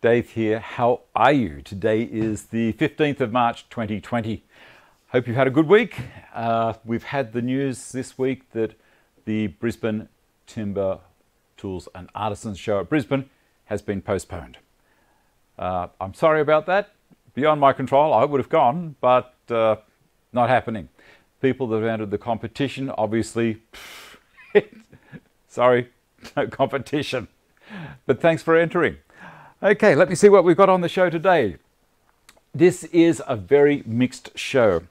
Dave here. How are you? Today is the 15th of March 2020. Hope you've had a good week. Uh, we've had the news this week that the Brisbane Timber Tools and Artisans show at Brisbane has been postponed. Uh, I'm sorry about that. Beyond my control, I would have gone, but uh, not happening. People that have entered the competition, obviously, sorry, no competition. But thanks for entering. Okay, let me see what we've got on the show today. This is a very mixed show.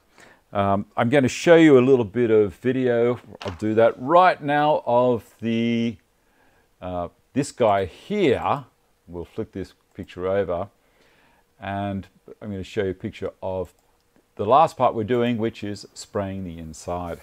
Um, I'm going to show you a little bit of video. I'll do that right now of the uh, this guy here. We'll flick this picture over, and I'm going to show you a picture of the last part we're doing, which is spraying the inside.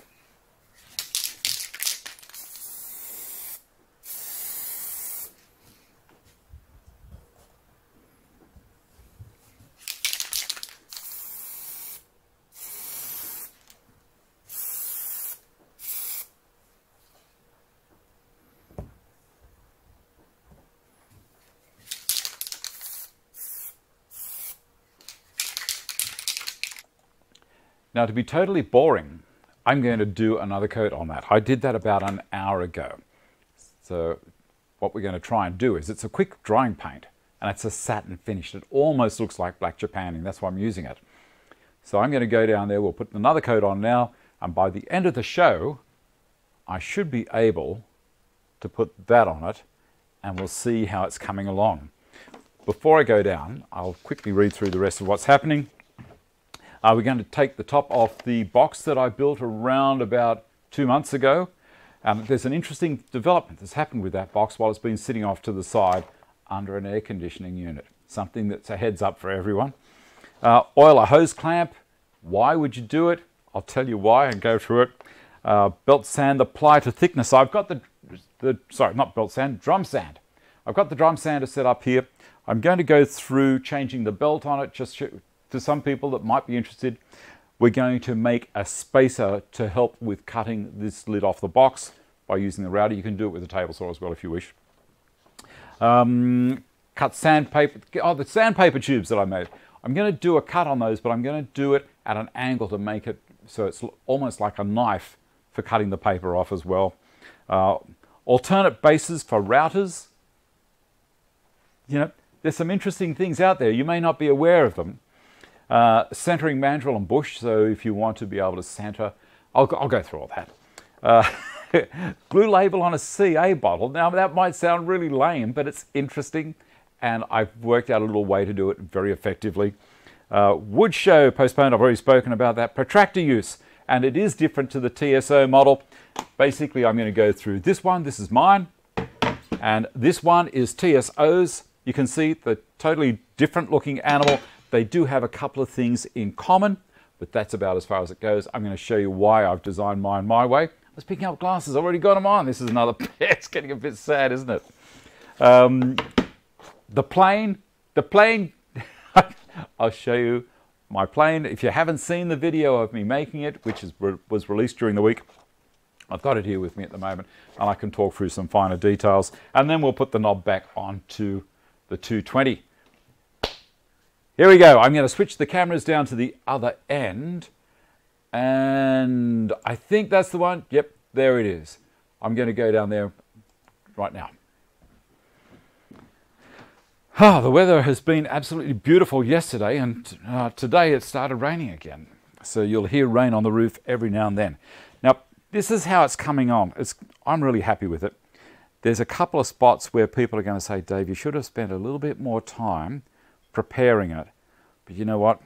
Now to be totally boring, I'm going to do another coat on that. I did that about an hour ago. So what we're going to try and do is it's a quick drying paint and it's a satin finish. It almost looks like black japanning. That's why I'm using it. So I'm going to go down there. We'll put another coat on now. And by the end of the show, I should be able to put that on it and we'll see how it's coming along. Before I go down, I'll quickly read through the rest of what's happening. Uh, we're going to take the top off the box that I built around about two months ago. Um, there's an interesting development that's happened with that box while it's been sitting off to the side under an air conditioning unit. Something that's a heads up for everyone. Uh, oil a hose clamp. Why would you do it? I'll tell you why and go through it. Uh, belt sand, apply to thickness. I've got the, the, sorry, not belt sand, drum sand. I've got the drum sander set up here. I'm going to go through changing the belt on it just to some people that might be interested, we're going to make a spacer to help with cutting this lid off the box by using the router. You can do it with a table saw as well if you wish. Um, cut sandpaper, oh, the sandpaper tubes that I made. I'm going to do a cut on those, but I'm going to do it at an angle to make it so it's almost like a knife for cutting the paper off as well. Uh, alternate bases for routers. You know, there's some interesting things out there. You may not be aware of them. Uh, centering mandrel and bush, so if you want to be able to center, I'll, I'll go through all that. Uh, glue label on a CA bottle. Now that might sound really lame, but it's interesting and I've worked out a little way to do it very effectively. Uh, wood show postponed, I've already spoken about that. Protractor use, and it is different to the TSO model. Basically, I'm going to go through this one. This is mine. And this one is TSO's. You can see the totally different looking animal. They do have a couple of things in common, but that's about as far as it goes. I'm going to show you why I've designed mine my way. I was picking up glasses, I've already got them on. This is another, it's getting a bit sad, isn't it? Um, the plane, the plane, I'll show you my plane. If you haven't seen the video of me making it, which is, was released during the week, I've got it here with me at the moment, and I can talk through some finer details. And then we'll put the knob back onto the 220. Here we go. I'm going to switch the cameras down to the other end. And I think that's the one. Yep, there it is. I'm going to go down there right now. Ah, the weather has been absolutely beautiful yesterday, and uh, today it started raining again. So you'll hear rain on the roof every now and then. Now, this is how it's coming on. It's, I'm really happy with it. There's a couple of spots where people are going to say, Dave, you should have spent a little bit more time preparing it. But you know what?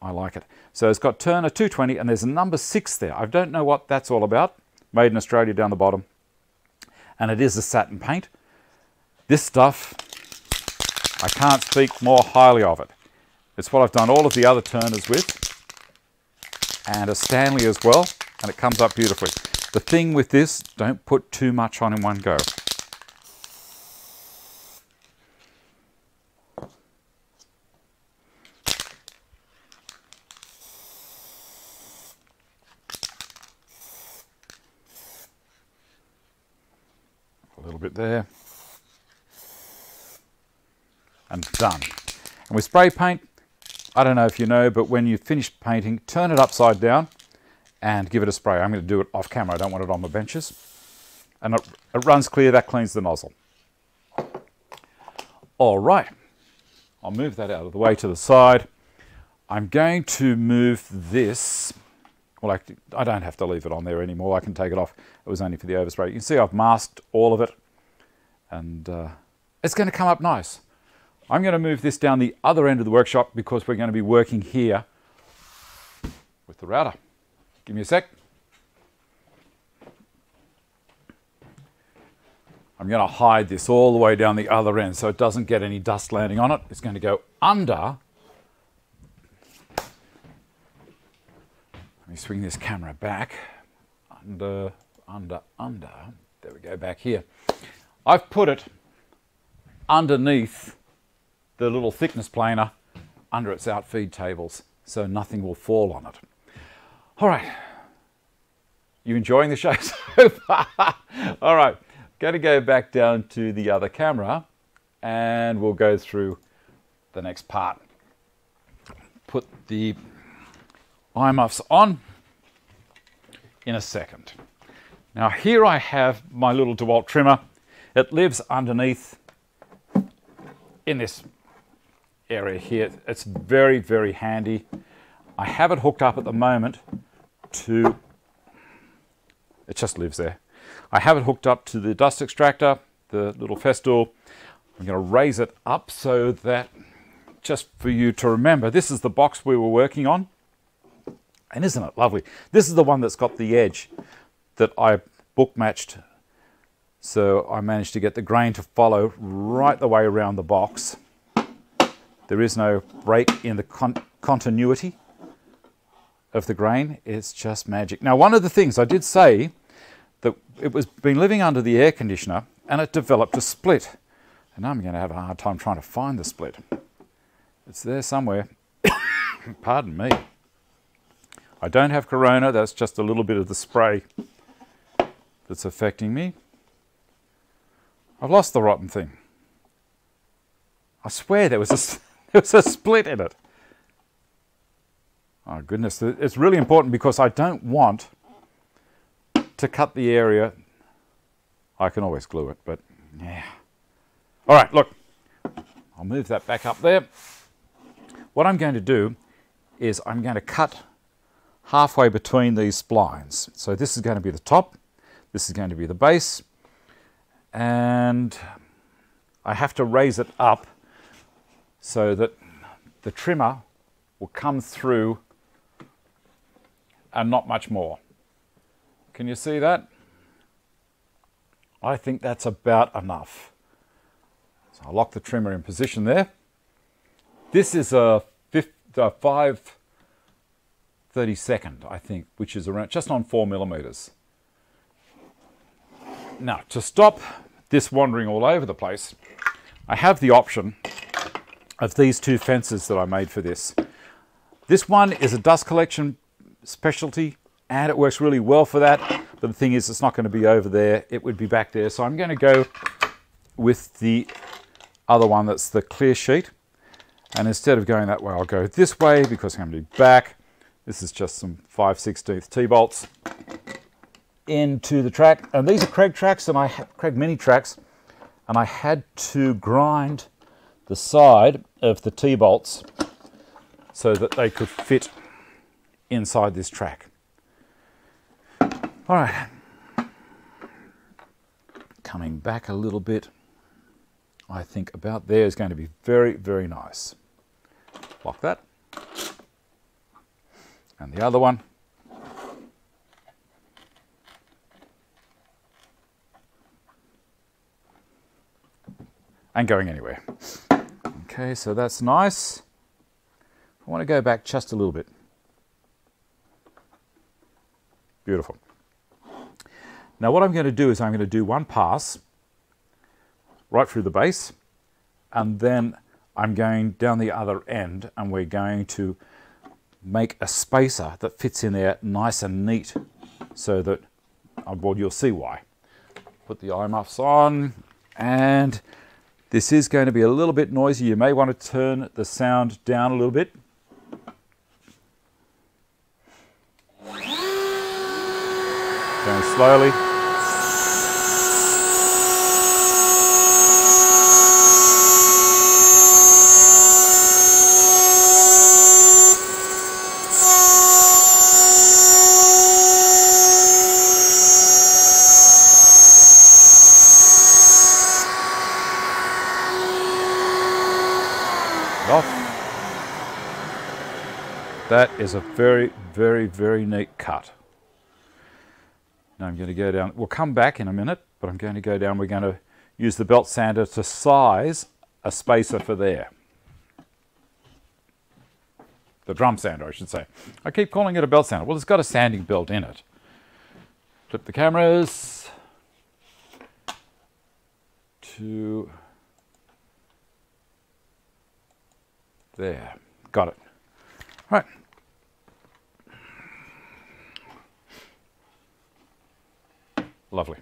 I like it. So it's got Turner 220 and there's a number 6 there. I don't know what that's all about. Made in Australia down the bottom. And it is a satin paint. This stuff, I can't speak more highly of it. It's what I've done all of the other Turners with. And a Stanley as well. And it comes up beautifully. The thing with this, don't put too much on in one go. Bit there. and done. And with spray paint, I don't know if you know, but when you finish painting, turn it upside down and give it a spray. I'm going to do it off camera. I don't want it on my benches. And it, it runs clear. That cleans the nozzle. All right. I'll move that out of the way to the side. I'm going to move this. Well, I, don't have to leave it on there anymore. I can take it off. It was only for the overspray. You can see I've masked all of it. And uh, it's going to come up nice. I'm going to move this down the other end of the workshop because we're going to be working here with the router. Give me a sec. I'm going to hide this all the way down the other end so it doesn't get any dust landing on it. It's going to go under. Me swing this camera back. Under, under, under. There we go, back here. I've put it underneath the little thickness planer under its outfeed tables so nothing will fall on it. All right. You enjoying the show so far? All right. Going to go back down to the other camera and we'll go through the next part. Put the eye muffs on in a second. Now here I have my little DeWalt trimmer. It lives underneath in this area here. It's very, very handy. I have it hooked up at the moment to, it just lives there. I have it hooked up to the dust extractor, the little Festool. I'm going to raise it up so that, just for you to remember, this is the box we were working on. And isn't it lovely? This is the one that's got the edge that I book matched. So I managed to get the grain to follow right the way around the box. There is no break in the con continuity of the grain. It's just magic. Now, one of the things I did say that it was been living under the air conditioner and it developed a split. And I'm going to have a hard time trying to find the split. It's there somewhere. Pardon me. I don't have corona. That's just a little bit of the spray that's affecting me. I've lost the rotten thing. I swear there was a, there was a split in it. Oh goodness, it's really important because I don't want to cut the area. I can always glue it, but yeah. All right, look, I'll move that back up there. What I'm going to do is I'm going to cut halfway between these splines. So this is going to be the top, this is going to be the base, and I have to raise it up so that the trimmer will come through and not much more. Can you see that? I think that's about enough. So I'll lock the trimmer in position there. This is a, fifth, a 5 32nd, I think, which is around just on 4 millimeters. Now, to stop this wandering all over the place, I have the option of these two fences that I made for this. This one is a dust collection specialty and it works really well for that. But the thing is, it's not going to be over there. It would be back there. So I'm going to go with the other one that's the clear sheet. And instead of going that way, I'll go this way because I'm going to be back. This is just some 5 16th T-bolts into the track. And these are Kreg tracks and I Kreg mini tracks. And I had to grind the side of the T-bolts so that they could fit inside this track. All right, coming back a little bit, I think about there is going to be very, very nice. Lock that. And the other one. And going anywhere. Okay, so that's nice. I want to go back just a little bit. Beautiful. Now what I'm going to do is I'm going to do one pass right through the base and then I'm going down the other end and we're going to make a spacer that fits in there nice and neat so that, uh, well, you'll see why. Put the eye muffs on and This is going to be a little bit noisy. You may want to turn the sound down a little bit. Going slowly. Off. That is a very, very, very neat cut. Now I'm going to go down, we'll come back in a minute, but I'm going to go down, we're going to use the belt sander to size a spacer for there. The drum sander, I should say. I keep calling it a belt sander. Well, it's got a sanding belt in it. Flip the cameras to There, got it. Right. Lovely.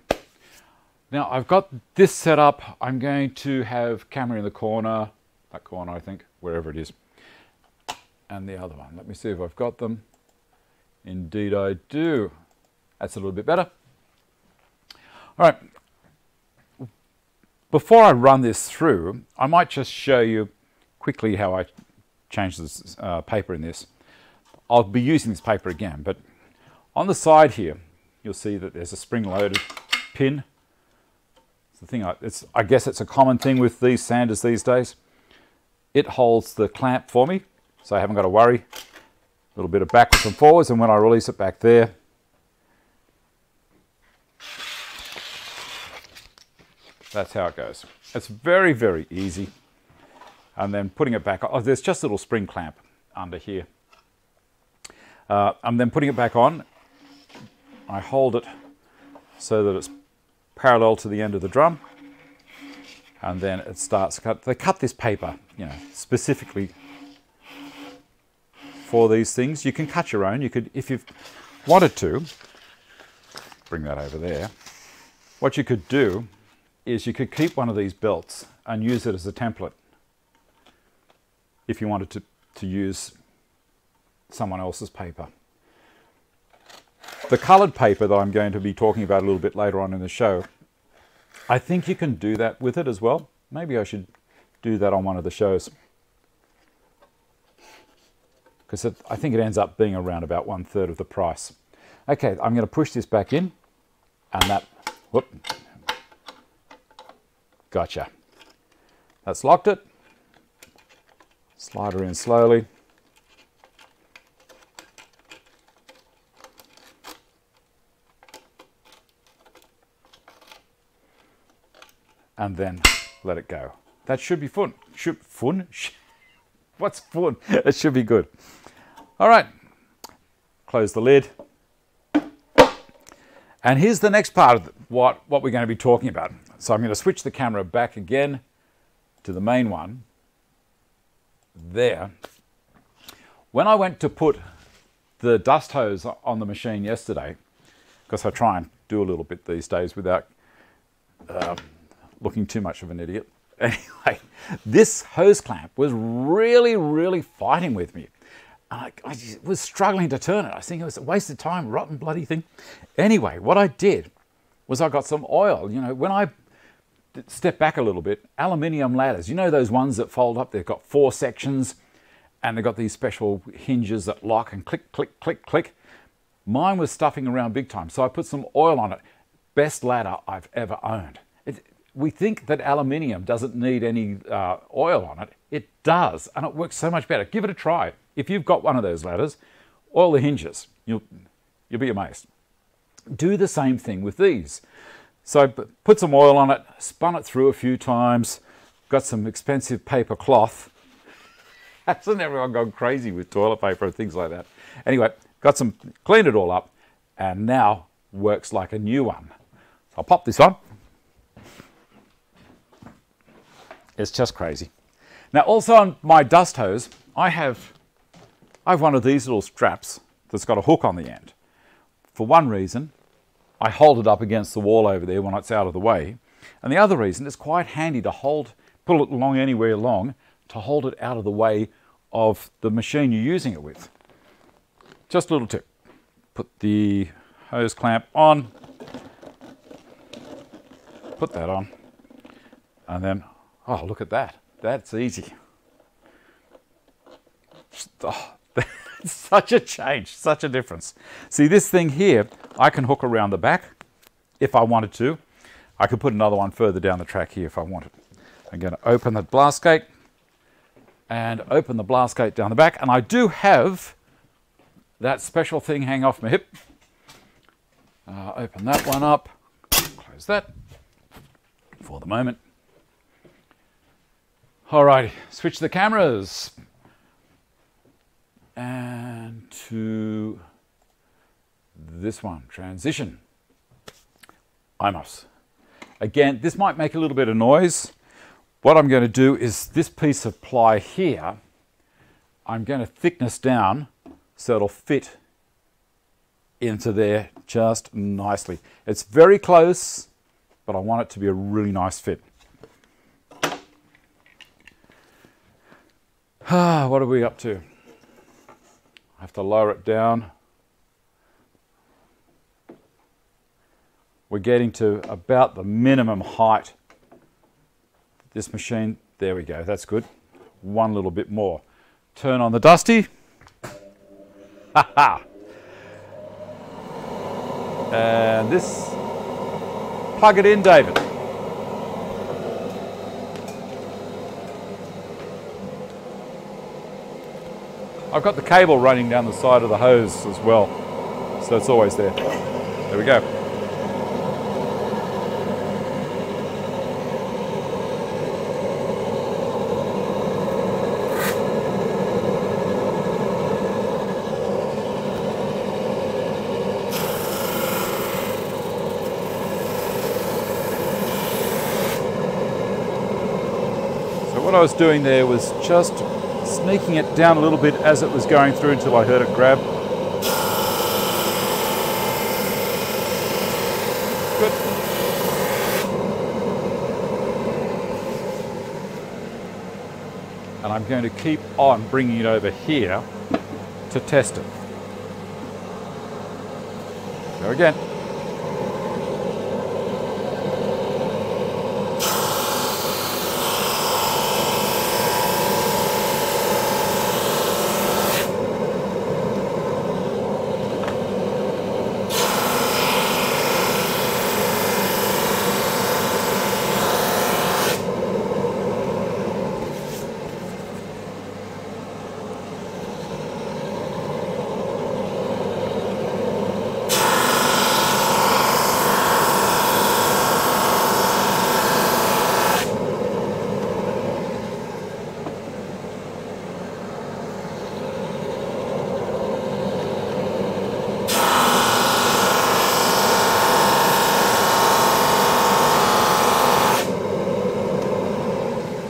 Now I've got this set up. I'm going to have camera in the corner, that corner I think, wherever it is. And the other one. Let me see if I've got them. Indeed I do. That's a little bit better. All right. Before I run this through, I might just show you quickly how I change the uh, paper in this. I'll be using this paper again, but on the side here, you'll see that there's a spring-loaded pin. It's the thing, I, it's, I guess it's a common thing with these sanders these days. It holds the clamp for me, so I haven't got to worry. A little bit of backwards and forwards, and when I release it back there, that's how it goes. It's very, very easy and then putting it back on. Oh, there's just a little spring clamp under here. Uh, I'm then putting it back on. I hold it so that it's parallel to the end of the drum. And then it starts cut. They cut this paper, you know, specifically for these things. You can cut your own. You could, if you've wanted to, bring that over there. What you could do is you could keep one of these belts and use it as a template if you wanted to, to use someone else's paper. The coloured paper that I'm going to be talking about a little bit later on in the show, I think you can do that with it as well. Maybe I should do that on one of the shows. Because I think it ends up being around about one third of the price. Okay, I'm going to push this back in and that, whoop, gotcha. That's locked it. Slide her in slowly. And then let it go. That should be fun. Should fun? What's fun? It should be good. All right. Close the lid. And here's the next part of what, what we're going to be talking about. So I'm going to switch the camera back again to the main one there. When I went to put the dust hose on the machine yesterday, because I try and do a little bit these days without uh, looking too much of an idiot. Anyway, this hose clamp was really, really fighting with me. I, I was struggling to turn it. I think it was a waste of time, rotten bloody thing. Anyway, what I did was I got some oil. You know, when I step back a little bit, aluminium ladders, you know those ones that fold up, they've got four sections and they've got these special hinges that lock and click, click, click, click. Mine was stuffing around big time, so I put some oil on it. Best ladder I've ever owned. It, we think that aluminium doesn't need any uh, oil on it. It does, and it works so much better. Give it a try. If you've got one of those ladders, oil the hinges. You'll, you'll be amazed. Do the same thing with these. So put some oil on it, spun it through a few times, got some expensive paper cloth. Hasn't everyone gone crazy with toilet paper and things like that? Anyway, got some, cleaned it all up, and now works like a new one. So I'll pop this on. It's just crazy. Now also on my dust hose, I have, I have one of these little straps that's got a hook on the end. For one reason, I hold it up against the wall over there when it's out of the way. And the other reason, it's quite handy to hold, pull it along anywhere along to hold it out of the way of the machine you're using it with. Just a little tip. Put the hose clamp on, put that on, and then, oh, look at that. That's easy. Oh, such a change, such a difference. See this thing here, I can hook around the back if I wanted to. I could put another one further down the track here if I wanted. I'm going to open the blast gate and open the blast gate down the back. And I do have that special thing hang off my hip. Uh, open that one up, close that for the moment. Alrighty, switch the cameras and to this one, transition. IMOS. Again, this might make a little bit of noise. What I'm going to do is this piece of ply here, I'm going to thickness down so it'll fit into there just nicely. It's very close, but I want it to be a really nice fit. Ah, what are we up to? I have to lower it down. We're getting to about the minimum height. This machine, there we go, that's good. One little bit more. Turn on the Dusty. Ha ha! And this, plug it in, David. I've got the cable running down the side of the hose as well, so it's always there. There we go. So what I was doing there was just sneaking it down a little bit as it was going through until I heard it grab. Good. And I'm going to keep on bringing it over here to test it. Go again.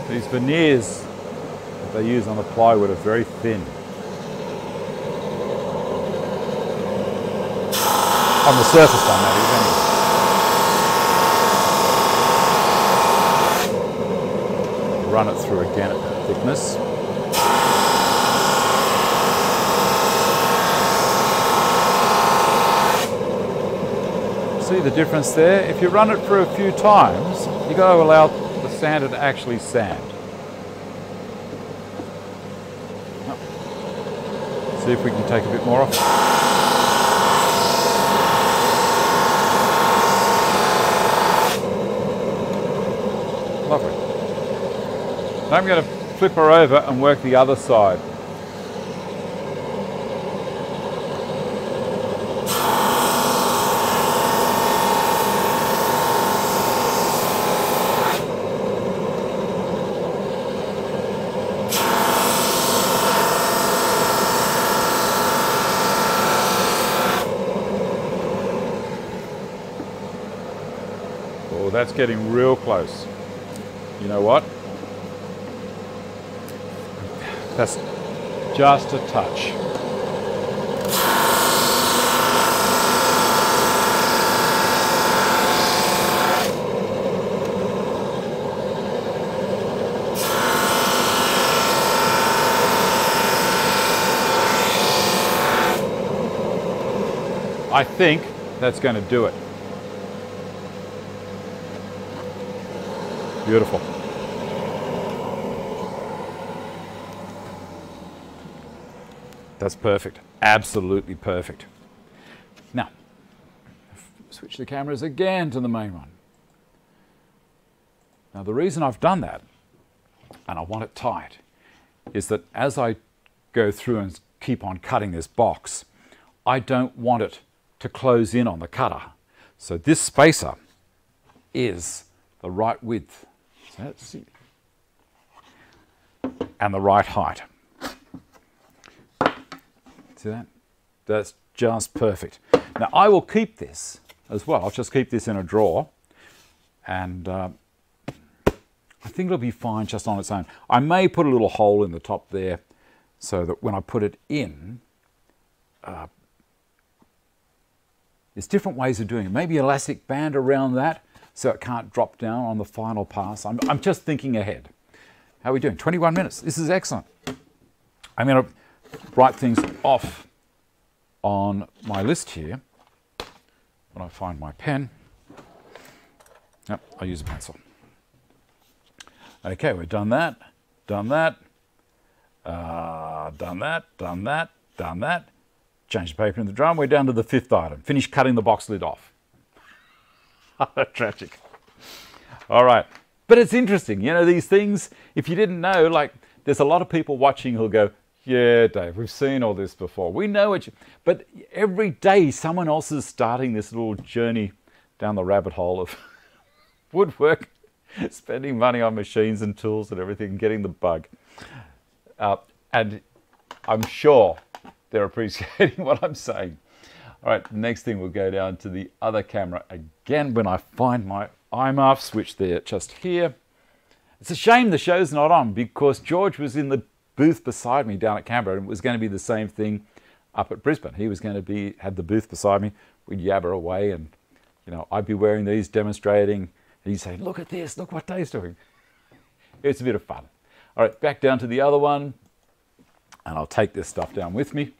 These veneers that they use on the plywood are very thin. On the surface that is, anyway. Run it through again at that thickness. See the difference there? If you run it for a few times, you've got to allow the sander to actually sand. See if we can take a bit more off. Lovely. Now I'm going to flip her over and work the other side. Well, that's getting real close. You know what? That's just a touch. I think that's going to do it. Beautiful. That's perfect. Absolutely perfect. Now, switch the cameras again to the main one. Now, the reason I've done that, and I want it tight, is that as I go through and keep on cutting this box, I don't want it to close in on the cutter. So this spacer is the right width. And the right height. See that? That's just perfect. Now I will keep this as well. I'll just keep this in a drawer and uh, I think it'll be fine just on its own. I may put a little hole in the top there so that when I put it in, uh, there's different ways of doing it. Maybe elastic band around that so it can't drop down on the final pass. I'm, I'm just thinking ahead. How are we doing? 21 minutes. This is excellent. I'm going to write things off on my list here when I find my pen. Yep, I'll use a pencil. Okay, we've done that, done that, uh, done that, done that, done that. Change the paper in the drum. We're down to the fifth item. Finish cutting the box lid off. Tragic. All right. But it's interesting, you know, these things, if you didn't know, like there's a lot of people watching who'll go, yeah, Dave, we've seen all this before. We know it. But every day, someone else is starting this little journey down the rabbit hole of woodwork, spending money on machines and tools and everything, getting the bug. Uh, and I'm sure they're appreciating what I'm saying. All right, next thing we'll go down to the other camera again when I find my IMAF switch there just here. It's a shame the show's not on because George was in the booth beside me down at Canberra, and it was going to be the same thing up at Brisbane. He was going to be had the booth beside me. We'd yabber away, and you know I'd be wearing these, demonstrating, and he'd say, "Look at this! Look what Dave's doing." It's a bit of fun. All right, back down to the other one, and I'll take this stuff down with me.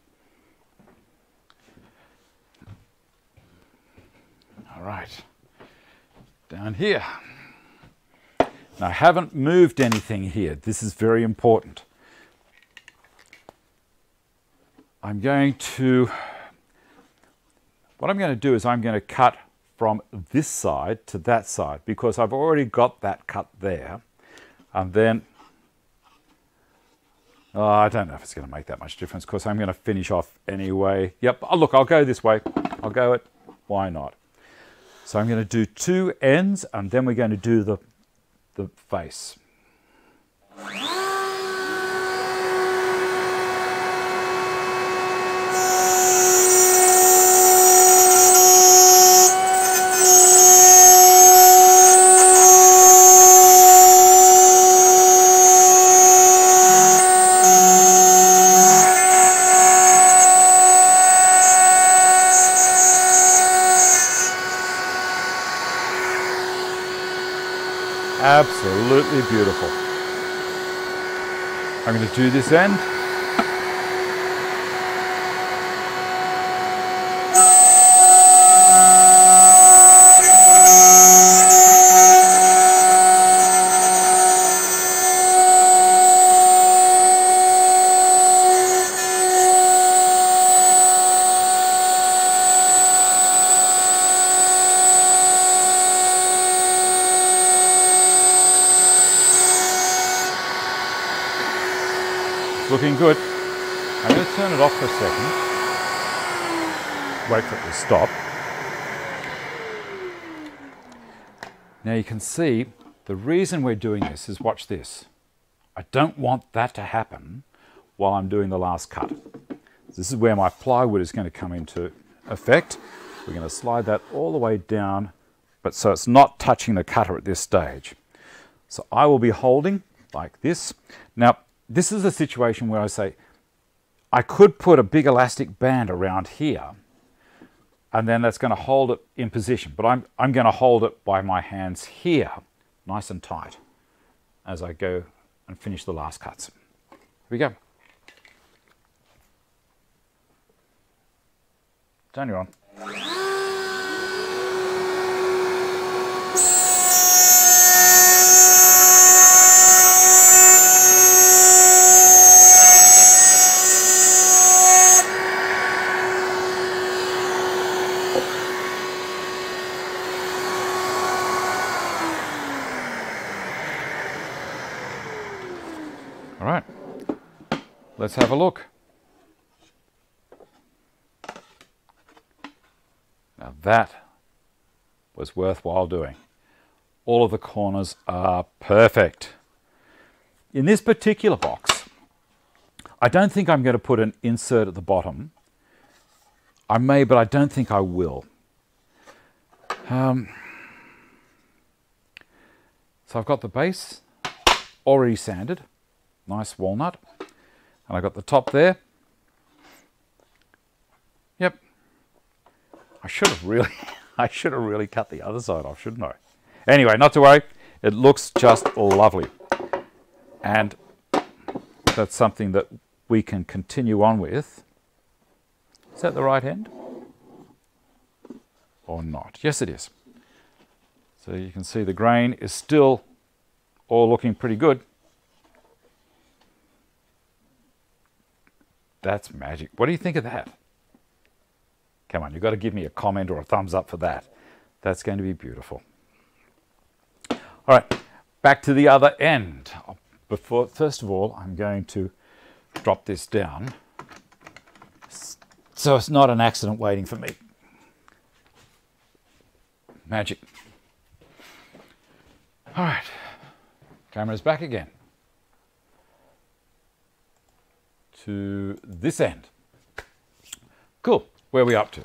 All right, down here. Now, I haven't moved anything here. This is very important. I'm going to, what I'm going to do is I'm going to cut from this side to that side because I've already got that cut there. And then, oh, I don't know if it's going to make that much difference because I'm going to finish off anyway. Yep, oh, look, I'll go this way. I'll go it. Why not? So I'm going to do two ends and then we're going to do the, the face. Absolutely beautiful. I'm going to do this end. looking good. I'm going to turn it off for a second. Wait for it to stop. Now you can see the reason we're doing this is watch this. I don't want that to happen while I'm doing the last cut. This is where my plywood is going to come into effect. We're going to slide that all the way down, but so it's not touching the cutter at this stage. So I will be holding like this. Now, this is a situation where I say, I could put a big elastic band around here and then that's going to hold it in position. But I'm, I'm going to hold it by my hands here, nice and tight, as I go and finish the last cuts. Here we go. Turn you on. All right, let's have a look. Now that was worthwhile doing. All of the corners are perfect. In this particular box, I don't think I'm going to put an insert at the bottom. I may, but I don't think I will. Um, so I've got the base already sanded nice walnut. And I got the top there. Yep. I should have really, I should have really cut the other side off, shouldn't I? Anyway, not to worry. It looks just lovely. And that's something that we can continue on with. Is that the right end? Or not? Yes, it is. So you can see the grain is still all looking pretty good. That's magic. What do you think of that? Come on, you've got to give me a comment or a thumbs up for that. That's going to be beautiful. All right, back to the other end. Before, first of all, I'm going to drop this down so it's not an accident waiting for me. Magic. All right, camera's back again. To this end. Cool. Where are we up to?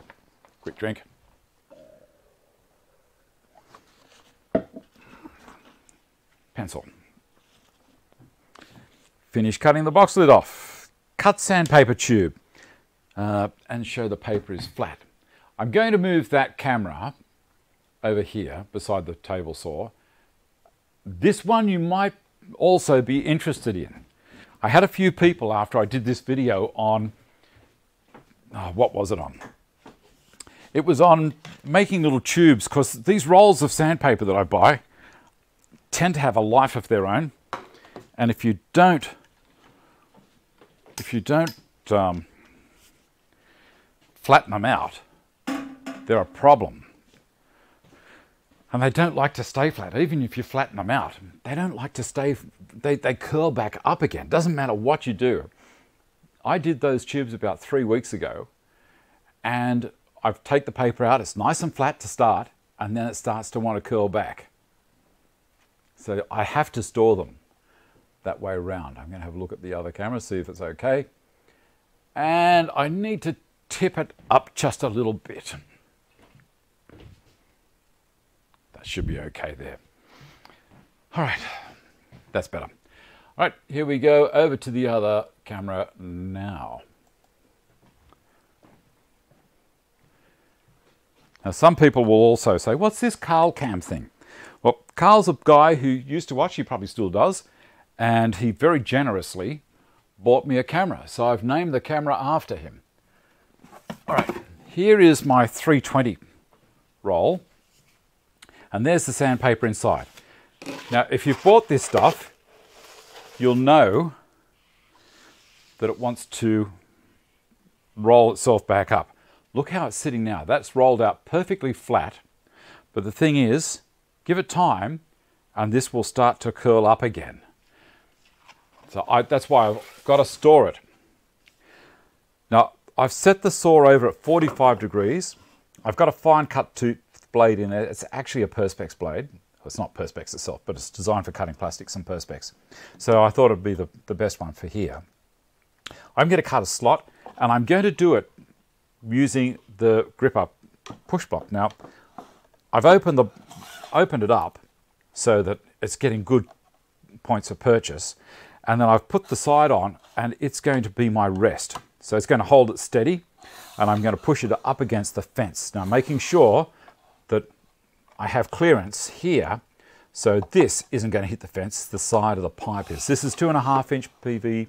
Quick drink. Pencil. Finish cutting the box lid off. Cut sandpaper tube uh, and show the paper is flat. I'm going to move that camera over here beside the table saw. This one you might also be interested in. I had a few people after I did this video on, oh, what was it on? It was on making little tubes because these rolls of sandpaper that I buy tend to have a life of their own. And if you don't, if you don't um, flatten them out, they're a problem and they don't like to stay flat. Even if you flatten them out, they don't like to stay, they, they curl back up again. Doesn't matter what you do. I did those tubes about three weeks ago and I've take the paper out, it's nice and flat to start, and then it starts to want to curl back. So I have to store them that way around. I'm going to have a look at the other camera, see if it's okay. And I need to tip it up just a little bit should be okay there. All right, that's better. All right, here we go over to the other camera now. Now, some people will also say, what's this Carl Cam thing? Well, Carl's a guy who used to watch, he probably still does, and he very generously bought me a camera. So I've named the camera after him. All right, here is my 320 roll. And there's the sandpaper inside. Now, if you've bought this stuff, you'll know that it wants to roll itself back up. Look how it's sitting now. That's rolled out perfectly flat. But the thing is, give it time and this will start to curl up again. So I, that's why I've got to store it. Now, I've set the saw over at 45 degrees. I've got a fine cut to blade in it. It's actually a Perspex blade. It's not Perspex itself, but it's designed for cutting plastics and Perspex. So I thought it'd be the, the best one for here. I'm going to cut a slot, and I'm going to do it using the GRR-RIPPER push block. Now, I've opened, the, opened it up so that it's getting good points of purchase, and then I've put the side on, and it's going to be my rest. So it's going to hold it steady, and I'm going to push it up against the fence. Now, making sure I have clearance here, so this isn't going to hit the fence, the side of the pipe is. This is two and a half inch PVC,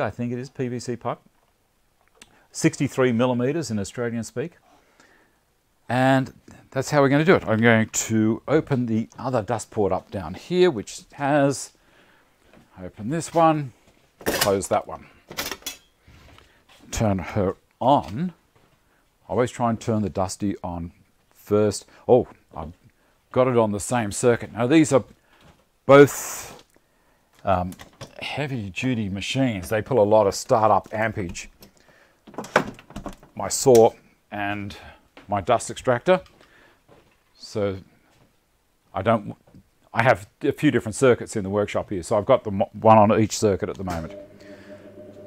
I think it is, PVC pipe. 63 millimeters in Australian speak. And that's how we're going to do it. I'm going to open the other dust port up down here, which has, open this one, close that one. Turn her on. Always try and turn the dusty on first. Oh, I've got it on the same circuit. Now these are both um, heavy duty machines. They pull a lot of startup ampage. My saw and my dust extractor. So I don't, I have a few different circuits in the workshop here. So I've got the one on each circuit at the moment.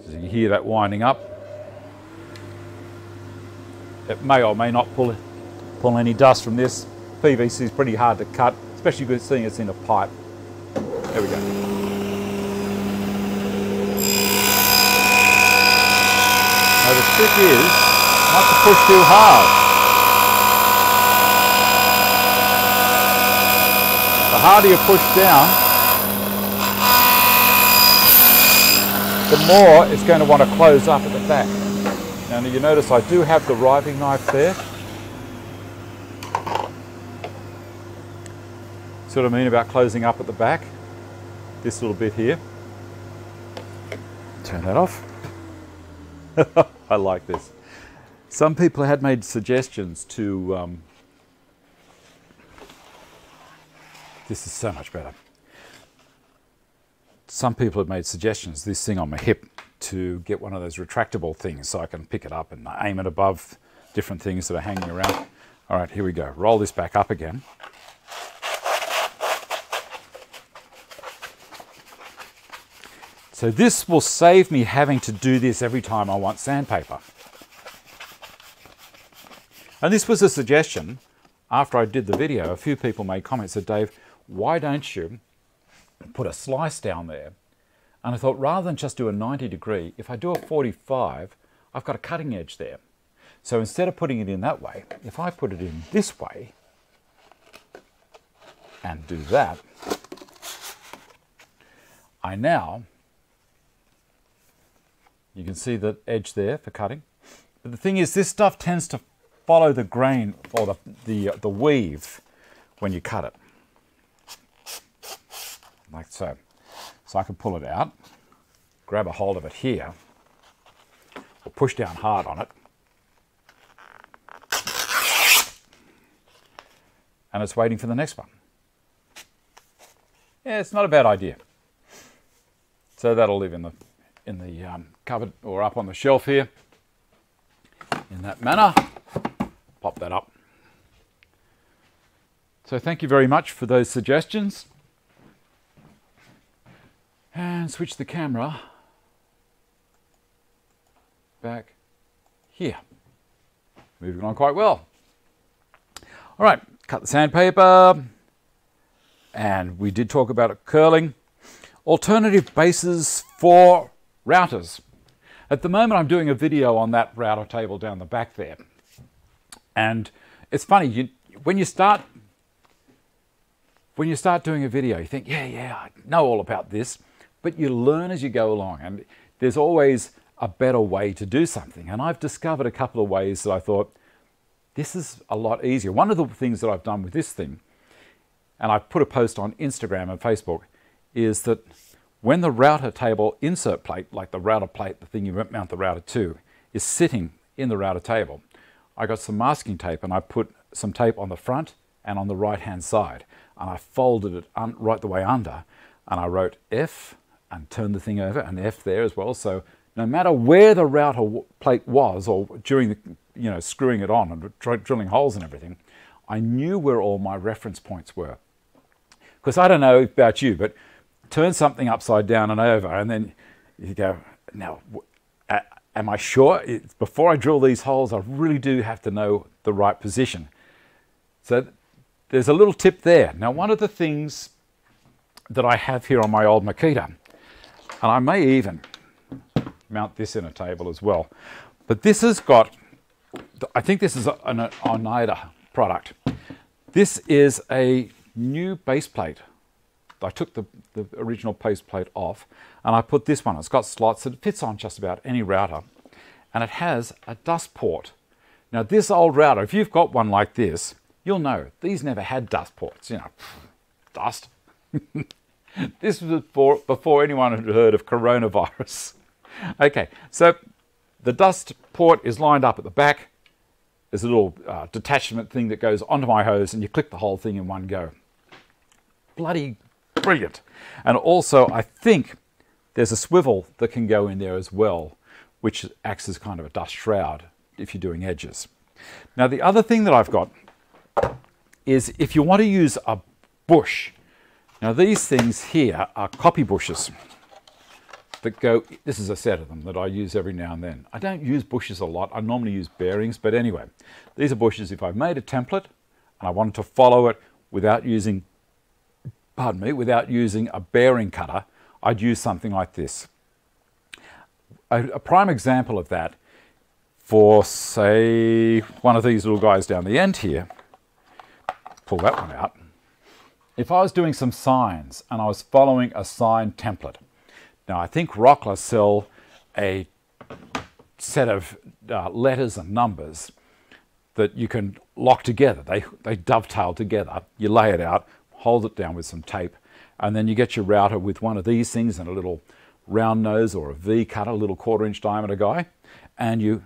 So you hear that winding up. It may or may not pull, pull any dust from this. PVC is pretty hard to cut, especially seeing it's in a pipe. There we go. Now the trick is not to push too hard. The harder you push down, the more it's going to want to close up at the back. Now you notice I do have the riving knife there. See what I mean about closing up at the back? This little bit here. Turn that off. I like this. Some people had made suggestions to um, This is so much better. Some people have made suggestions, this thing on my hip, to get one of those retractable things so I can pick it up and aim it above different things that are hanging around. All right, here we go. Roll this back up again. So this will save me having to do this every time I want sandpaper. And this was a suggestion. After I did the video, a few people made comments that, Dave, why don't you put a slice down there? And I thought, rather than just do a 90 degree, if I do a 45, I've got a cutting edge there. So instead of putting it in that way, if I put it in this way and do that, I now, you can see the edge there for cutting. But the thing is, this stuff tends to follow the grain or the, the, the weave when you cut it like so. So I can pull it out, grab a hold of it here, or push down hard on it, and it's waiting for the next one. Yeah, it's not a bad idea. So that'll live in the in the um, cupboard or up on the shelf here in that manner. Pop that up. So thank you very much for those suggestions and switch the camera back here. Moving on quite well. All right, cut the sandpaper. And we did talk about curling. Alternative bases for routers. At the moment, I'm doing a video on that router table down the back there. And it's funny, you, when you start when you start doing a video, you think, yeah, yeah, I know all about this but you learn as you go along and there's always a better way to do something. And I've discovered a couple of ways that I thought, this is a lot easier. One of the things that I've done with this thing, and I put a post on Instagram and Facebook, is that when the router table insert plate, like the router plate, the thing you mount the router to, is sitting in the router table, I got some masking tape and I put some tape on the front and on the right hand side. And I folded it right the way under and I wrote F and turned the thing over and F there as well. So no matter where the router plate was or during the, you know, screwing it on and drilling holes and everything, I knew where all my reference points were. Because I don't know about you, but turn something upside down and over and then you go, now, am I sure? It's, before I drill these holes, I really do have to know the right position. So there's a little tip there. Now, one of the things that I have here on my old Makita and I may even mount this in a table as well. But this has got, I think this is an Oneida product. This is a new base plate. I took the, the original base plate off and I put this one. It's got slots. It fits on just about any router. and it has a dust port. Now this old router, if you've got one like this, you'll know these never had dust ports, you know, dust. this was before, before anyone had heard of coronavirus. okay, so the dust port is lined up at the back. There's a little uh, detachment thing that goes onto my hose and you click the whole thing in one go. Bloody brilliant. And also, I think there's a swivel that can go in there as well, which acts as kind of a dust shroud if you're doing edges. Now, the other thing that I've got is if you want to use a bush, now these things here are copy bushes that go, this is a set of them that I use every now and then. I don't use bushes a lot, I normally use bearings, but anyway, these are bushes if I've made a template and I wanted to follow it without using, pardon me, without using a bearing cutter, I'd use something like this. A, a prime example of that for say one of these little guys down the end here, pull that one out. If I was doing some signs and I was following a sign template, now I think Rockler sell a set of uh, letters and numbers that you can lock together. They, they dovetail together. You lay it out, hold it down with some tape, and then you get your router with one of these things and a little round nose or a V cutter, a little quarter inch diameter guy, and you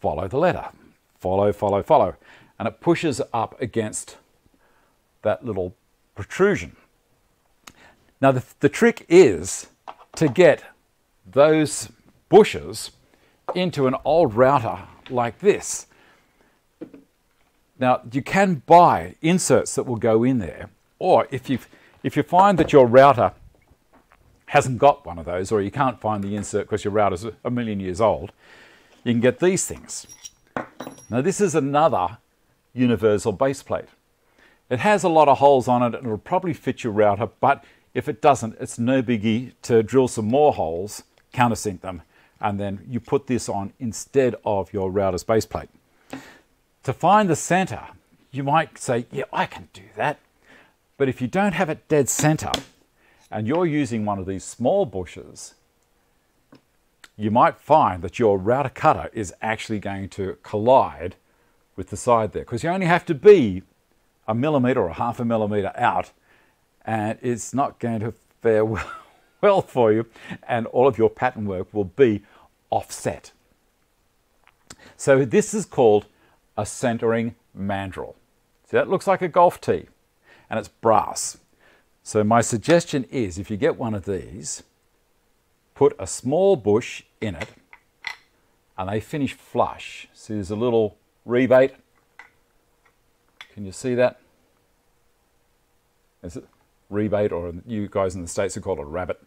follow the letter. Follow, follow, follow. And it pushes up against that little protrusion. Now the, the trick is to get those bushes into an old router like this. Now you can buy inserts that will go in there or if you if you find that your router hasn't got one of those or you can't find the insert because your router's a million years old, you can get these things. Now this is another universal base plate. It has a lot of holes on it and it'll probably fit your router, but if it doesn't, it's no biggie to drill some more holes, countersink them, and then you put this on instead of your router's base plate. To find the center, you might say, yeah, I can do that. But if you don't have it dead center and you're using one of these small bushes, you might find that your router cutter is actually going to collide with the side there because you only have to be a millimeter or a half a millimeter out and it's not going to fare well for you and all of your pattern work will be offset. So this is called a centering mandrel. See that looks like a golf tee and it's brass. So my suggestion is if you get one of these, put a small bush in it and they finish flush. See there's a little rebate. Can you see that? Is it rebate or you guys in the States have called it a rabbit.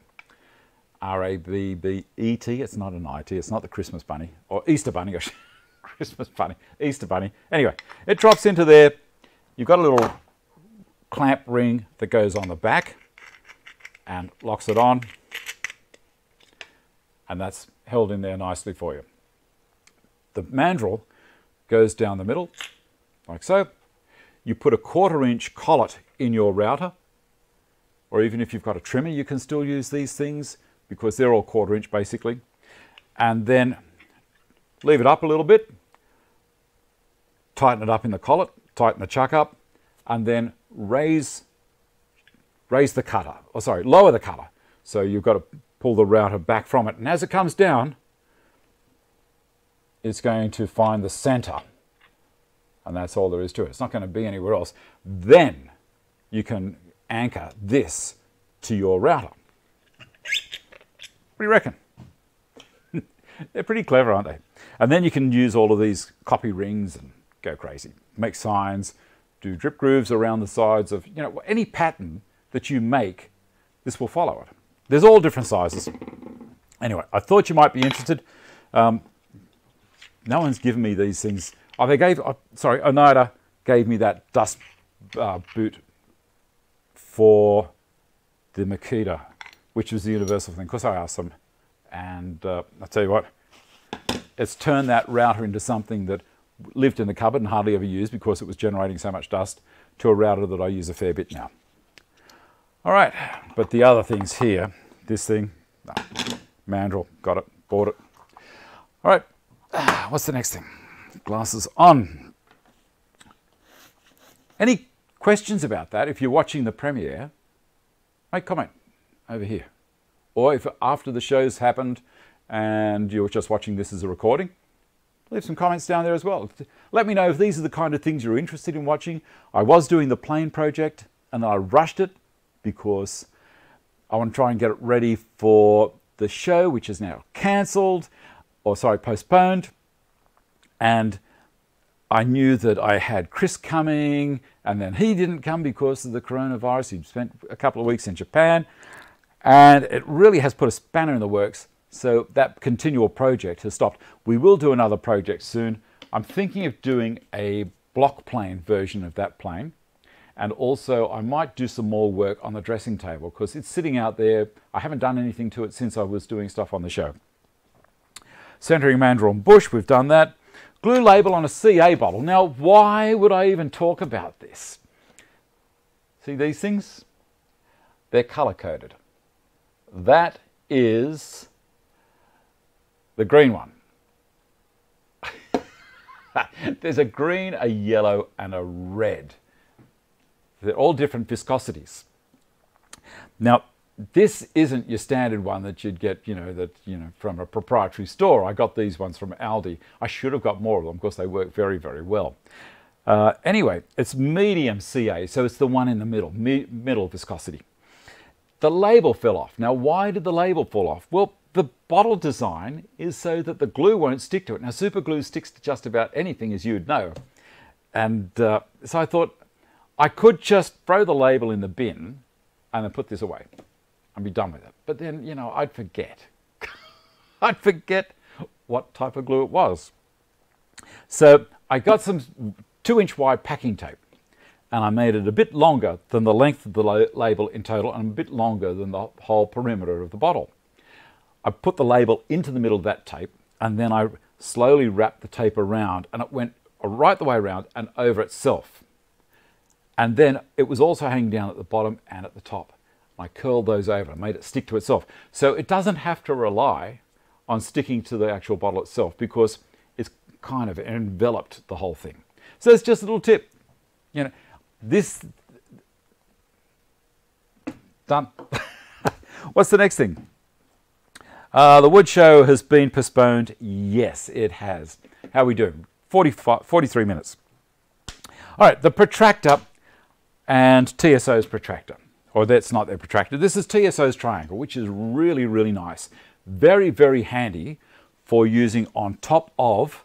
R-A-B-B-E-T. It's not an I-T. It's not the Christmas bunny or Easter bunny. Christmas bunny. Easter bunny. Anyway, it drops into there. You've got a little clamp ring that goes on the back and locks it on and that's held in there nicely for you. The mandrel goes down the middle, like so. You put a quarter inch collet in your router, or even if you've got a trimmer, you can still use these things because they're all quarter inch basically. And then leave it up a little bit, tighten it up in the collet, tighten the chuck up, and then raise, raise the cutter, or sorry, lower the cutter. So you've got to pull the router back from it. And as it comes down, it's going to find the center. And that's all there is to it. It's not going to be anywhere else. Then you can anchor this to your router. What do you reckon? They're pretty clever, aren't they? And then you can use all of these copy rings and go crazy. Make signs, do drip grooves around the sides of, you know, any pattern that you make, this will follow it. There's all different sizes. Anyway, I thought you might be interested. Um, no one's given me these things. Oh, they gave, oh, sorry, Oneida gave me that dust uh, boot for the Makita, which was the universal thing, because I asked them. And uh, I'll tell you what, it's turned that router into something that lived in the cupboard and hardly ever used because it was generating so much dust to a router that I use a fair bit now. All right, but the other things here, this thing, no, mandrel, got it, bought it. All right, what's the next thing? Glasses on. Any questions about that? If you're watching the premiere, make comment over here. Or if after the show's happened and you're just watching this as a recording, leave some comments down there as well. Let me know if these are the kind of things you're interested in watching. I was doing the plane project and I rushed it because I want to try and get it ready for the show, which is now cancelled, or sorry, postponed. And I knew that I had Chris coming, and then he didn't come because of the coronavirus. He'd spent a couple of weeks in Japan, and it really has put a spanner in the works. So that continual project has stopped. We will do another project soon. I'm thinking of doing a block plane version of that plane. And also I might do some more work on the dressing table because it's sitting out there. I haven't done anything to it since I was doing stuff on the show. Centering Mandrel Bush, we've done that. Glue label on a CA bottle. Now, why would I even talk about this? See these things? They're color coded. That is the green one. There's a green, a yellow, and a red. They're all different viscosities. Now, this isn't your standard one that you'd get, you know, that you know from a proprietary store. I got these ones from Aldi. I should have got more of them because they work very, very well. Uh, anyway, it's medium CA, so it's the one in the middle, mi middle viscosity. The label fell off. Now, why did the label fall off? Well, the bottle design is so that the glue won't stick to it. Now, super glue sticks to just about anything, as you'd know. And uh, so I thought I could just throw the label in the bin and then put this away and be done with it. But then, you know, I'd forget. I'd forget what type of glue it was. So I got some two inch wide packing tape and I made it a bit longer than the length of the label in total and a bit longer than the whole perimeter of the bottle. I put the label into the middle of that tape and then I slowly wrapped the tape around and it went right the way around and over itself. And then it was also hanging down at the bottom and at the top. I curled those over and made it stick to itself. So it doesn't have to rely on sticking to the actual bottle itself because it's kind of enveloped the whole thing. So it's just a little tip. You know, this done. What's the next thing? Uh, the wood show has been postponed. Yes, it has. How are we doing? 43 minutes. All right, the protractor and TSO's protractor or that's not their protractor. This is TSO's triangle, which is really, really nice. Very, very handy for using on top of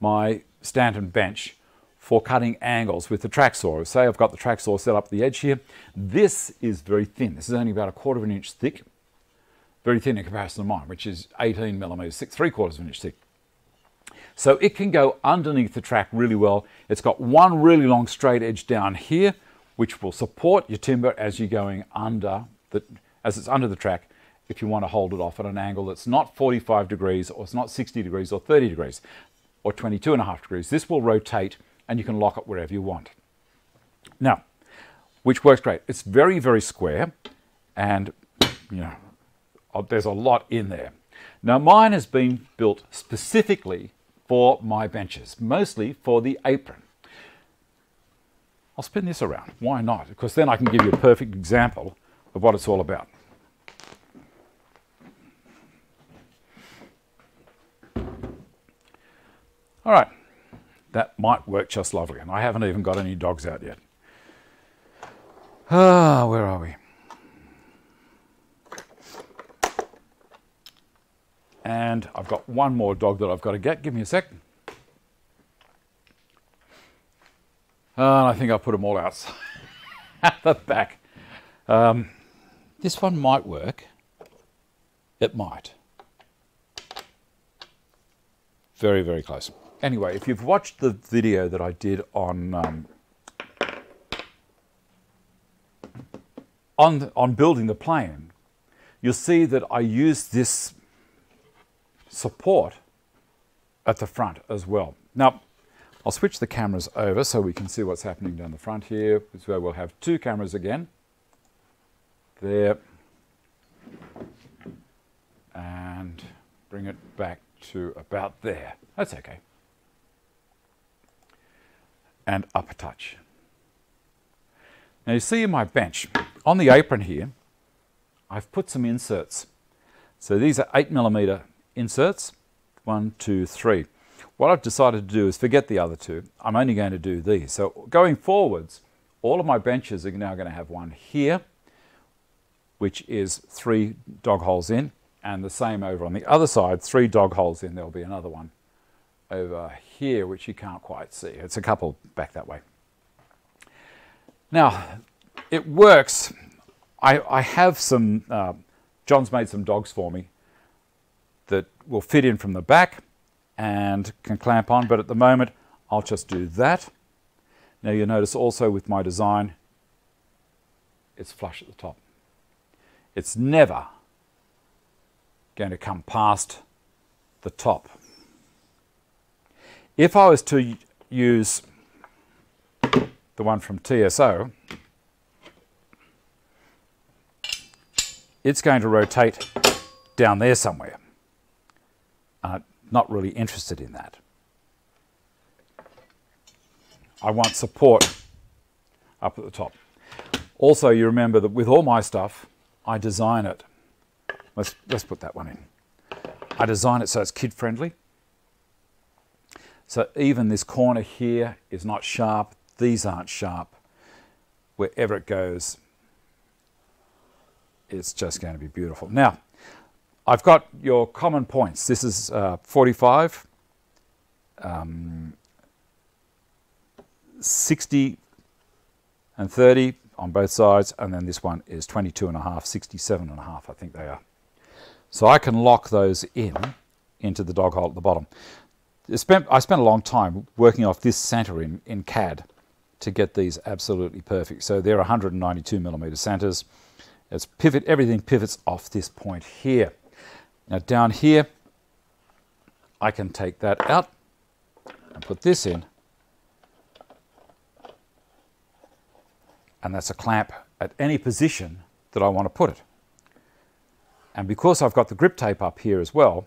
my Stanton bench for cutting angles with the track saw. Say I've got the track saw set up the edge here. This is very thin. This is only about a quarter of an inch thick. Very thin in comparison to mine, which is 18 millimeters thick, three quarters of an inch thick. So it can go underneath the track really well. It's got one really long straight edge down here which will support your timber as you're going under the, as it's under the track if you want to hold it off at an angle that's not 45 degrees or it's not 60 degrees or 30 degrees or 22 and a half degrees. This will rotate and you can lock it wherever you want. Now, which works great. It's very, very square and you know, there's a lot in there. Now mine has been built specifically for my benches, mostly for the apron. I'll spin this around. Why not? Because then I can give you a perfect example of what it's all about. All right, that might work just lovely. And I haven't even got any dogs out yet. Ah, where are we? And I've got one more dog that I've got to get. Give me a sec. Uh, I think I'll put them all outside at the back. Um, this one might work. It might. Very, very close. Anyway, if you've watched the video that I did on um, on on building the plane, you'll see that I used this support at the front as well. Now, I'll switch the cameras over so we can see what's happening down the front here. This we'll have two cameras again. There. And bring it back to about there. That's okay. And up a touch. Now you see in my bench, on the apron here, I've put some inserts. So these are 8 millimeter inserts, one, two, three. What I've decided to do is forget the other two. I'm only going to do these. So going forwards, all of my benches are now going to have one here, which is three dog holes in, and the same over on the other side, three dog holes in. There'll be another one over here, which you can't quite see. It's a couple back that way. Now, it works. I, I have some, uh, John's made some dogs for me that will fit in from the back and can clamp on, but at the moment I'll just do that. Now you'll notice also with my design, it's flush at the top. It's never going to come past the top. If I was to use the one from TSO, it's going to rotate down there somewhere. Uh, not really interested in that. I want support up at the top. Also, you remember that with all my stuff, I design it. Let's, let's put that one in. I design it so it's kid friendly. So even this corner here is not sharp. These aren't sharp. Wherever it goes, it's just going to be beautiful. Now, I've got your common points. This is uh, 45, um, 60 and 30 on both sides, and then this one is 22 and a half, 67 and a half, I think they are. So I can lock those in into the dog hole at the bottom. Spent, I spent a long time working off this center in, in CAD to get these absolutely perfect. So they're 192 millimeter centers. It's pivot, everything pivots off this point here. Now down here, I can take that out and put this in. And that's a clamp at any position that I want to put it. And because I've got the grip tape up here as well,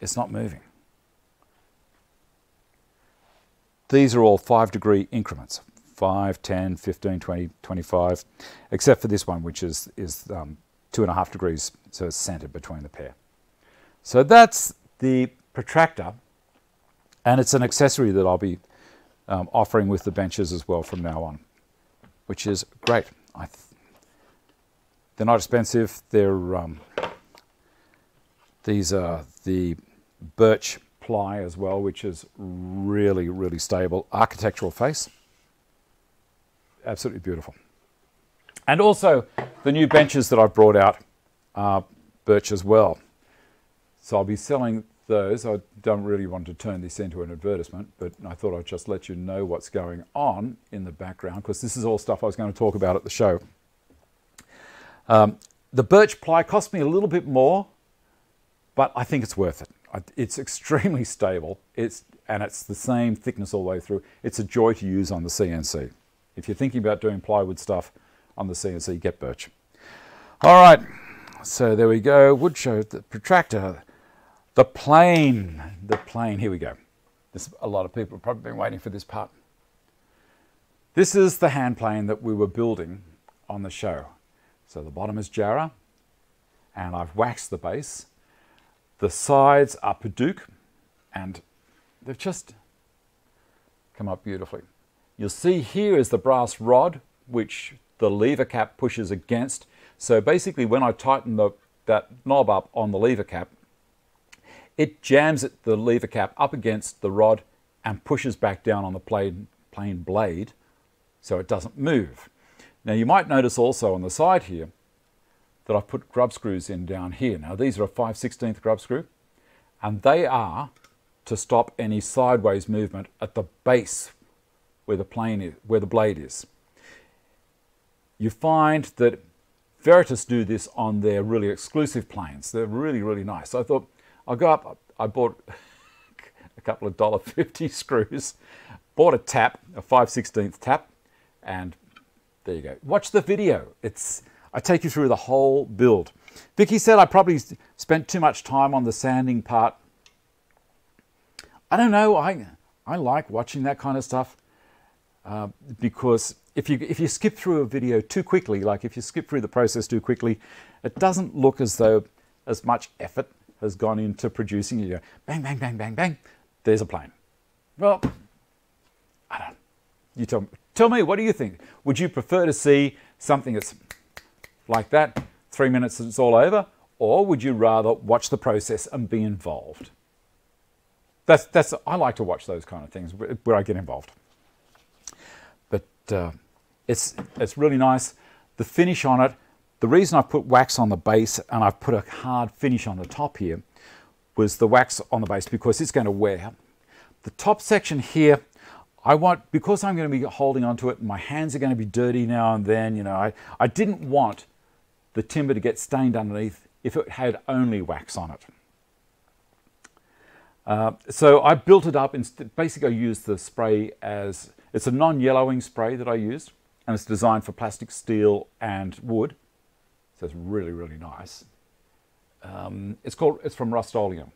it's not moving. These are all five degree increments, 5, 10, 15, 20, 25, except for this one, which is, is um, two and a half degrees, so it's centered between the pair. So that's the protractor, and it's an accessory that I'll be um, offering with the benches as well from now on, which is great. Th they're not expensive. They're um, these are the birch ply as well, which is really, really stable. Architectural face, absolutely beautiful. And also the new benches that I've brought out are birch as well. So I'll be selling those. I don't really want to turn this into an advertisement, but I thought I'd just let you know what's going on in the background because this is all stuff I was going to talk about at the show. Um, the birch ply cost me a little bit more, but I think it's worth it. It's extremely stable. It's and it's the same thickness all the way through. It's a joy to use on the CNC. If you're thinking about doing plywood stuff, on the CNC get birch. All right, so there we go. Wood show, the protractor, the plane, the plane. Here we go. This, a lot of people have probably been waiting for this part. This is the hand plane that we were building on the show. So the bottom is Jarrah, and I've waxed the base. The sides are Padauk, and they've just come up beautifully. You'll see here is the brass rod, which the lever cap pushes against. So basically when I tighten the, that knob up on the lever cap, it jams it, the lever cap up against the rod and pushes back down on the plane, plane blade so it doesn't move. Now you might notice also on the side here that I've put grub screws in down here. Now these are a 5 16th grub screw and they are to stop any sideways movement at the base where the plane is, where the blade is you find that Veritas do this on their really exclusive planes. They're really, really nice. So I thought, I'll go up, I bought a couple of dollar fifty screws, bought a tap, a 5 16th tap, and there you go. Watch the video. It's, I take you through the whole build. Vicky said I probably spent too much time on the sanding part. I don't know. I I like watching that kind of stuff uh, because if you if you skip through a video too quickly, like if you skip through the process too quickly, it doesn't look as though as much effort has gone into producing. It. You go bang bang bang bang bang. There's a plane. Well, I don't. You tell me. Tell me. What do you think? Would you prefer to see something that's like that, three minutes and it's all over, or would you rather watch the process and be involved? That's that's. I like to watch those kind of things where I get involved. Uh, it's it's really nice. The finish on it. The reason I put wax on the base and I've put a hard finish on the top here was the wax on the base because it's going to wear. The top section here, I want, because I'm going to be holding onto it, my hands are going to be dirty now and then, you know, I, I didn't want the timber to get stained underneath if it had only wax on it. Uh, so I built it up, and basically I used the spray as, it's a non-yellowing spray that I used, and it's designed for plastic, steel, and wood. So it's really, really nice. Um, it's called, it's from Rust-Oleum.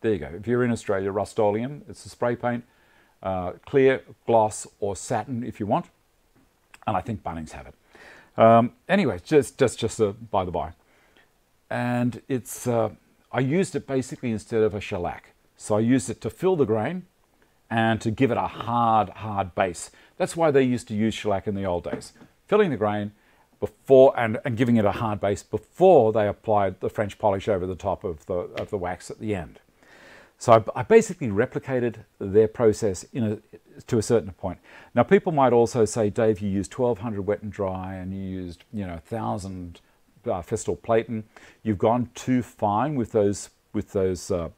There you go. If you're in Australia, Rust-Oleum, it's a spray paint, uh, clear, gloss, or satin if you want. And I think Bunnings have it. Um, anyway, just just just a by the by. And it's uh, I used it basically instead of a shellac. So I used it to fill the grain and to give it a hard, hard base. That's why they used to use shellac in the old days. Filling the grain before and, and giving it a hard base before they applied the French polish over the top of the, of the wax at the end. So I, I basically replicated their process in a, to a certain point. Now people might also say, Dave, you used 1200 wet and dry and you used, you know, 1000 uh, Festool Platin. You've gone too fine with those, with those uh,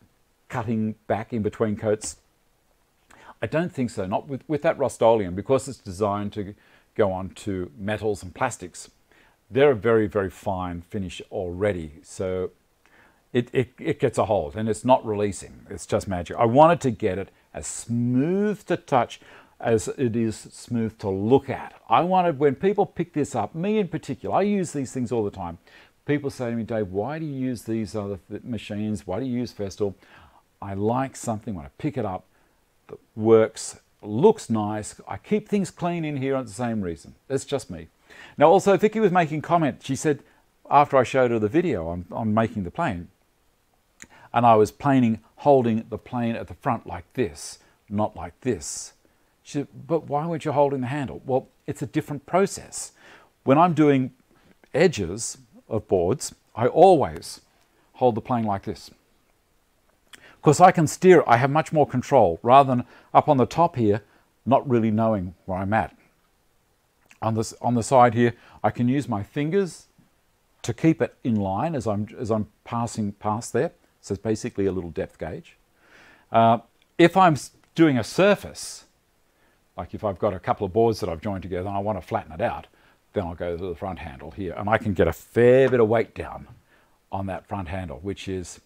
cutting back in between coats. I don't think so, not with, with that Rust-Oleum, because it's designed to go on to metals and plastics. They're a very, very fine finish already. So it, it, it gets a hold and it's not releasing. It's just magic. I wanted to get it as smooth to touch as it is smooth to look at. I wanted when people pick this up, me in particular, I use these things all the time. People say to me, Dave, why do you use these other machines? Why do you use Festool? I like something when I pick it up works, looks nice. I keep things clean in here for the same reason. It's just me. Now also, Vicky was making comment. She said, after I showed her the video on, on making the plane, and I was planing, holding the plane at the front like this, not like this. She said, but why weren't you holding the handle? Well, it's a different process. When I'm doing edges of boards, I always hold the plane like this. Because I can steer, I have much more control, rather than up on the top here, not really knowing where I'm at. On, this, on the side here, I can use my fingers to keep it in line as I'm, as I'm passing past there. So it's basically a little depth gauge. Uh, if I'm doing a surface, like if I've got a couple of boards that I've joined together and I want to flatten it out, then I'll go to the front handle here and I can get a fair bit of weight down on that front handle, which is,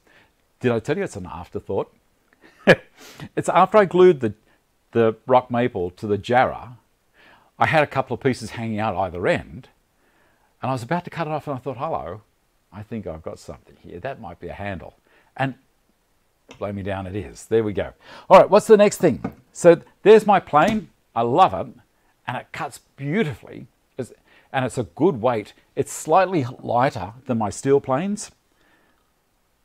did I tell you it's an afterthought? it's after I glued the, the rock maple to the jarrah, I had a couple of pieces hanging out either end and I was about to cut it off and I thought, hello, I think I've got something here. That might be a handle. And blow me down it is. There we go. All right, what's the next thing? So there's my plane. I love it. And it cuts beautifully. And it's a good weight. It's slightly lighter than my steel planes.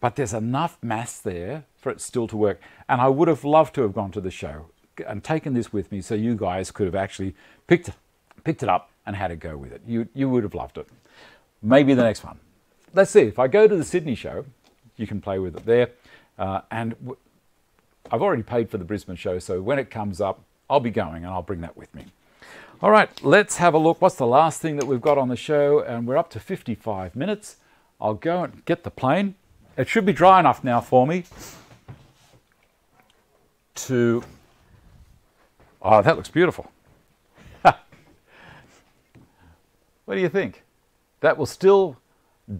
But there's enough mass there for it still to work. And I would have loved to have gone to the show and taken this with me so you guys could have actually picked, picked it up and had a go with it. You, you would have loved it. Maybe the next one. Let's see. If I go to the Sydney show, you can play with it there. Uh, and I've already paid for the Brisbane show, so when it comes up, I'll be going and I'll bring that with me. All right, let's have a look. What's the last thing that we've got on the show? And we're up to 55 minutes. I'll go and get the plane. It should be dry enough now for me to... Oh, that looks beautiful. what do you think? That will still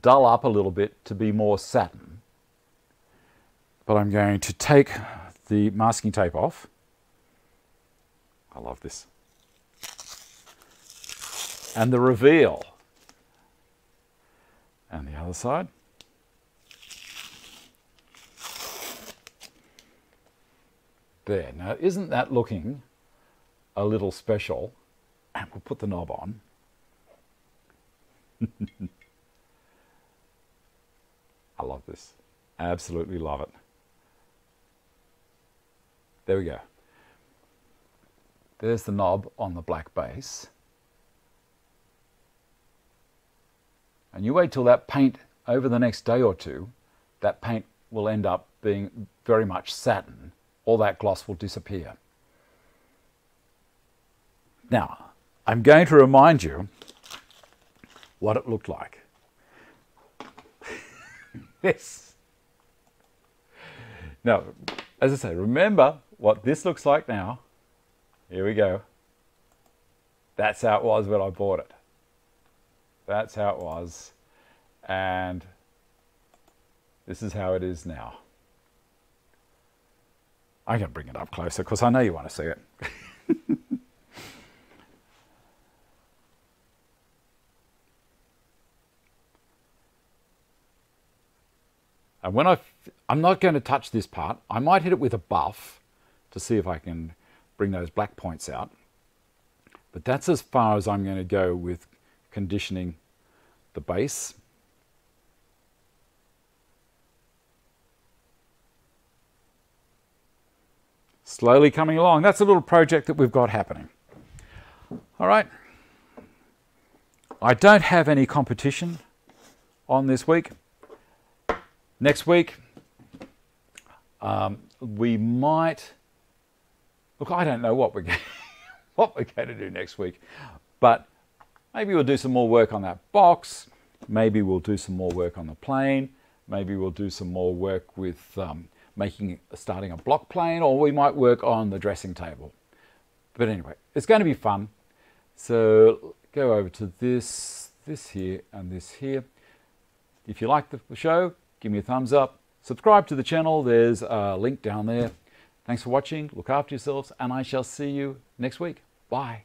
dull up a little bit to be more satin but I'm going to take the masking tape off. I love this. And the reveal. And the other side. There. Now, isn't that looking a little special? And we'll put the knob on. I love this. Absolutely love it. There we go. There's the knob on the black base. And you wait till that paint over the next day or two, that paint will end up being very much satin. All that gloss will disappear. Now, I'm going to remind you what it looked like. this. Now, as I say, remember what this looks like now. Here we go. That's how it was when I bought it. That's how it was. And this is how it is now. Going to bring it up closer because I know you want to see it. and when I, I'm not going to touch this part. I might hit it with a buff to see if I can bring those black points out. But that's as far as I'm going to go with conditioning the base. Slowly coming along. That's a little project that we've got happening. All right. I don't have any competition on this week. Next week, um, we might look. I don't know what we're what we're going to do next week, but Maybe we'll do some more work on that box. Maybe we'll do some more work on the plane. Maybe we'll do some more work with um, making starting a block plane, or we might work on the dressing table. But anyway, it's going to be fun. So go over to this, this here, and this here. If you like the show, give me a thumbs up. Subscribe to the channel. There's a link down there. Thanks for watching. Look after yourselves, and I shall see you next week. Bye.